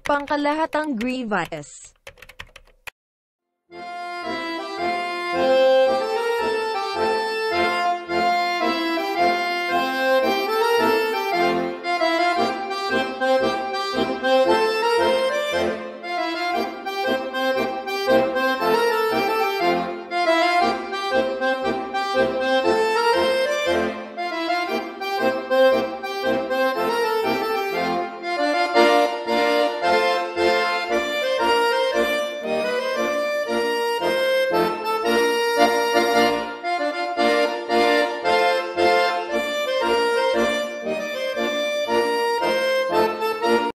pangkalahatang Grievous